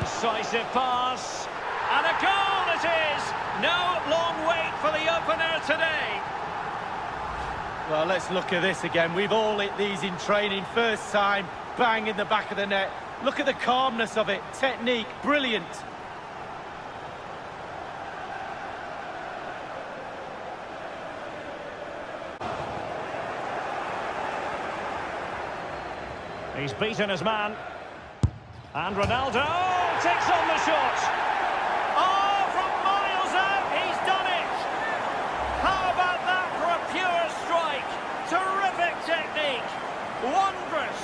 Incisive pass. And a goal it is! No long wait for the opener today. Well, let's look at this again. We've all hit these in training. First time, bang in the back of the net. Look at the calmness of it. Technique, brilliant. He's beaten his man. And Ronaldo takes on the shot. Oh, from miles out, he's done it. How about that for a pure strike? Terrific technique. Wondrous.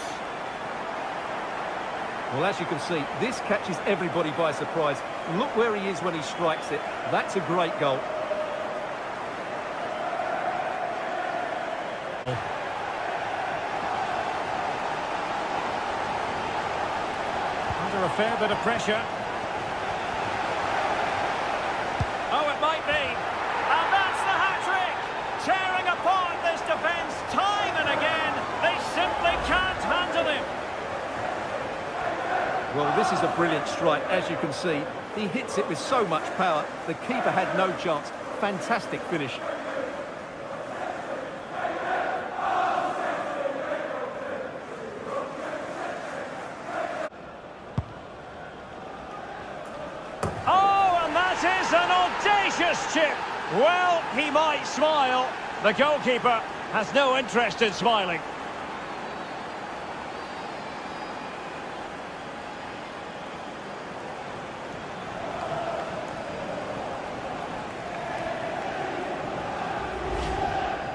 Well, as you can see, this catches everybody by surprise. Look where he is when he strikes it. That's a great goal. Under a fair bit of pressure. Oh, it might be. And that's the hat-trick! Tearing apart this defence time and again. They simply can't handle him. Well, this is a brilliant strike, as you can see. He hits it with so much power. The keeper had no chance. Fantastic finish. Oh, and that is an audacious chip. Well, he might smile. The goalkeeper has no interest in smiling.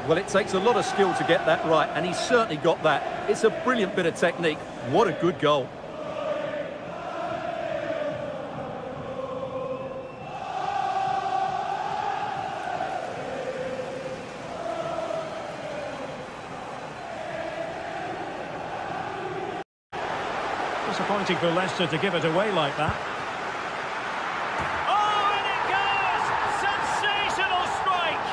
Well, it takes a lot of skill to get that right, and he's certainly got that. It's a brilliant bit of technique. What a good goal. Disappointing for Leicester to give it away like that. Oh, and it goes! Sensational strike!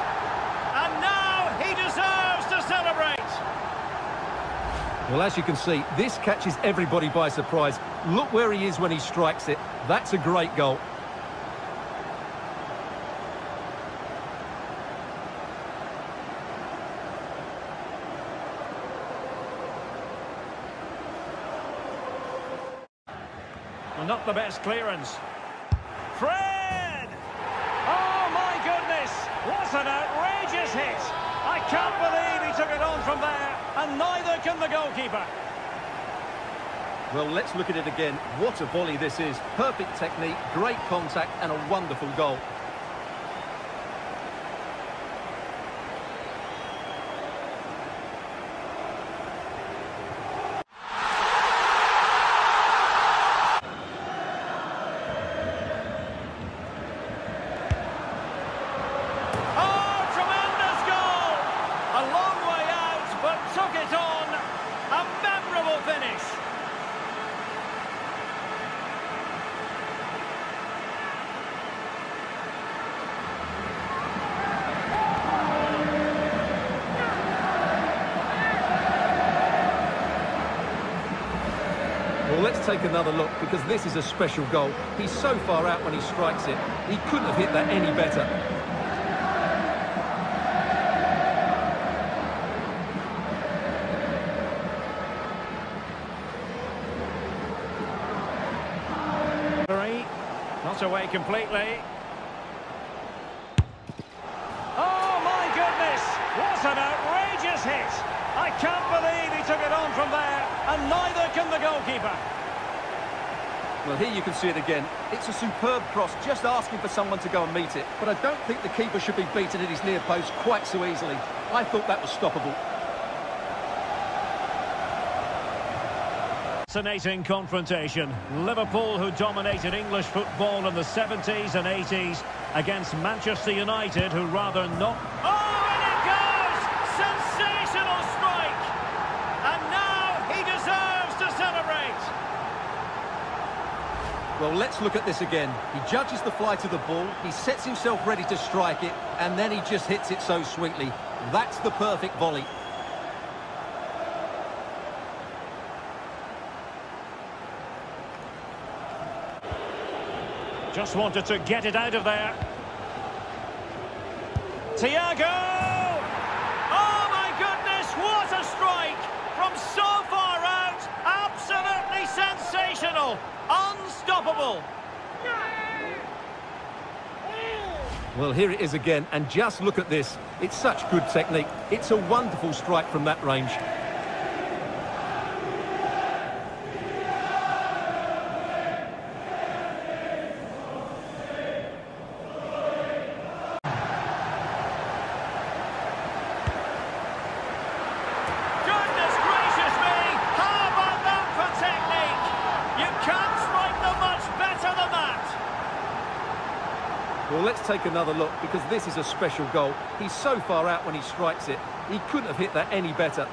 And now he deserves to celebrate! Well, as you can see, this catches everybody by surprise. Look where he is when he strikes it. That's a great goal. Not the best clearance. Fred! Oh, my goodness! What an outrageous hit! I can't believe he took it on from there, and neither can the goalkeeper. Well, let's look at it again. What a volley this is. Perfect technique, great contact, and a wonderful goal. Oh, tremendous goal! A long way out, but took it on. A memorable finish. Well, let's take another look because this is a special goal. He's so far out when he strikes it. He couldn't have hit that any better. Three. Not away completely. Oh, my goodness! What an outrageous hit! I can't believe he took it on from there, and neither can the goalkeeper. Well, here you can see it again. It's a superb cross, just asking for someone to go and meet it. But I don't think the keeper should be beaten at his near post quite so easily. I thought that was stoppable. Fascinating confrontation. Liverpool, who dominated English football in the 70s and 80s, against Manchester United, who rather not... Oh, Well, let's look at this again. He judges the flight of the ball, he sets himself ready to strike it, and then he just hits it so sweetly. That's the perfect volley. Just wanted to get it out of there. Thiago! Oh my goodness, what a strike! From so far out, absolutely sensational! Unstoppable! Well, here it is again, and just look at this. It's such good technique. It's a wonderful strike from that range. Let's take another look, because this is a special goal. He's so far out when he strikes it. He couldn't have hit that any better.